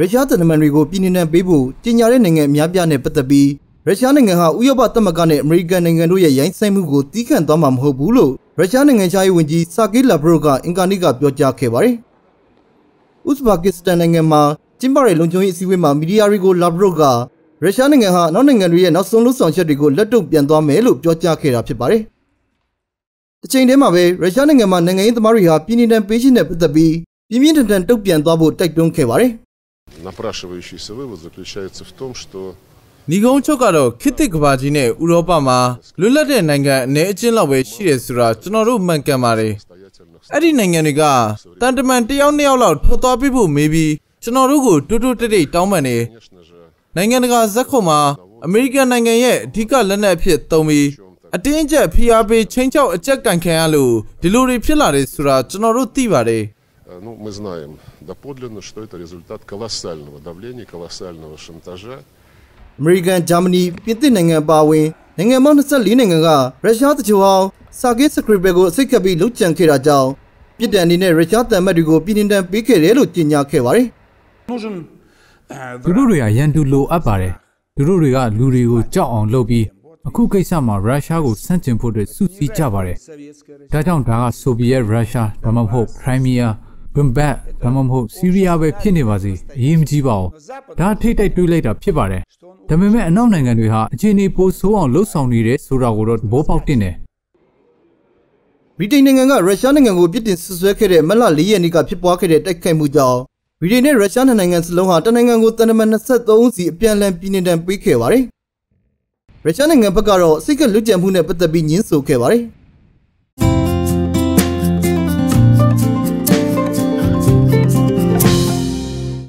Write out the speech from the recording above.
ရုရှားတန်တမန်တွေကိုပြည်နှင်တန်ပေးဖို့ကြေညာတဲ့နိုင်ငံအများပြားနဲ့ပတ်သက်ပြီးရုရှားနိုင်ငံဟာဥရောပသမဂ္ဂနဲ့အမေရိကန်နိုင်ငံတို့ရဲ့ရိုင်းစိုင်းမှုကိုတီးခန့်သွားမှာမဟုတ်ဘူးလို့ရုရှားနိုင်ငံခြားရေးဝန်ကြီးဆာဂေးလာဘရိုကအင်ကာနီကပြောကြားခဲ့ပါတယ်။ဥဇဘကစ္စတန်နိုင်ငံမှာကျင်းပတဲ့လုံခြုံရေးအစည်းအဝေးမှာမီဒီယာတွေကိုလာဘရိုကရုရှားနိုင်ငံဟာနောက်နိုင်ငံတွေရဲ့နောက်ဆုံးလှုပ်ဆောင်ချက်တွေကိုလက်တုံ့ပြန်သွားမယ်လို့ပြောကြားခဲ့တာဖြစ်ပါတယ်။တစ်ချိန်တည်းမှာပဲရုရှားနိုင်ငံမှာနိုင်ငံရေးသမားတွေဟာပြည်내တန်ပေးခြင်းနဲ့ပတ်သက်ပြီးပြင်းပြင်းထန်ထန်တုံ့ပြန်သွားဖို့တိုက်တွန်းခဲ့ပါတယ်။ Напрашивающийся вывод заключается в том, что ညီကုန်းချုပ်ကတော့ခေတ်သစ်ကဘာကြီးနဲ့ဥရောပမှာလွတ်လပ်တဲ့နိုင်ငံအနေအချင်းလောက်ပဲရှိတယ်ဆိုတာကျွန်တော်တို့မှန်ကန်ပါတယ်။အဲ့ဒီနိုင်ငံတွေကတန်တမန်တယောက်နှစ်ယောက်လောက်ထွက်သွားပြဖို့မေးပြီးကျွန်တော်တို့ကိုတူတူတိတ်တိတ်တောင်းပန်နေနိုင်ငံတကာဇက်ခုံမှာအမေရိကန်နိုင်ငံရဲ့အဓိကလက်နက်အဖြစ်သုံးပြီးအတင်းအကျပ်ဖိအားပေးချင်းချောက်အကြက်ကန်ခံရလို့ဒီလိုတွေဖြစ်လာတယ်ဆိုတာကျွန်တော်တို့သိပါတယ်။ ну, мы знаем доподлинно, что это результат колоссального давления, колоссального шантажа. အမေရိကန်ဂျာမနီပြင်သစ်နိုင်ငံအပါအဝင်နိုင်ငံပေါင်း24နိုင်ငံကရုရှားတချို့အောင်စာဂေးစခရစ်ဘယ်ကိုအစိတ်ကပ်ပြီးလှုပ်ကြံခဲ့တာကြောင့်ပြည်တန်အနေနဲ့ရုရှားတန်မတ်တွေကိုပြည်နှင်တန်ပေးခဲ့တယ်လို့ကြေညာခဲ့ပါတယ်။ нужен э, သူတို့တွေကရန်သူလိုအပ်ပါတယ်သူတို့တွေကလူတွေကိုကြောက်အောင်လုပ်ပြီးအခုကိစ္စမှာရုရှားကိုဆန့်ကျင်ဖို့အတွက်စုစည်းကြပါတယ် советская Россия. ဒါကြောင့်ဒါကဆိုဗီယက်ရုရှားဒါမှမဟုတ်ခရိုင်းမီးယား ဘွန်ဘတ်ဒါမှမဟုတ်စီးရီးယားပဲဖြစ်နေပါစေအရေးမကြီးပါဘူးဒါထိတ်တိုက်တွေးလိုက်တာဖြစ်ပါတယ်ဒါပေမဲ့အနောက်နိုင်ငံတွေဟာအခြေအနေပိုဆိုးအောင်လှုပ်ဆောင်နေတယ်ဆိုတာကိုတော့သဘောပေါက်တင်တယ်ဗြိတိန်နိုင်ငံကရုရှားနိုင်ငံကိုပြစ်တင်ဆွဆွဲခဲ့တဲ့မလ၄ရက်နေ့ကဖြစ်ပွားခဲ့တဲ့တိုက်ခိုက်မှုကြောင့်ဗြိတိန်နဲ့ရုရှားနှစ်နိုင်ငံစလုံးဟာတနိုင်ငံကိုတန်တမန်23ဦးစီအပြန်အလှန်ပြည်နှင်တန်ပေးခဲ့ပါတယ်။ရုရှားနိုင်ငံဘက်ကတော့စိတ်ကလွတ်ကျန်မှုနဲ့ပတ်သက်ပြီးညှင်းဆိုခဲ့ပါတယ်။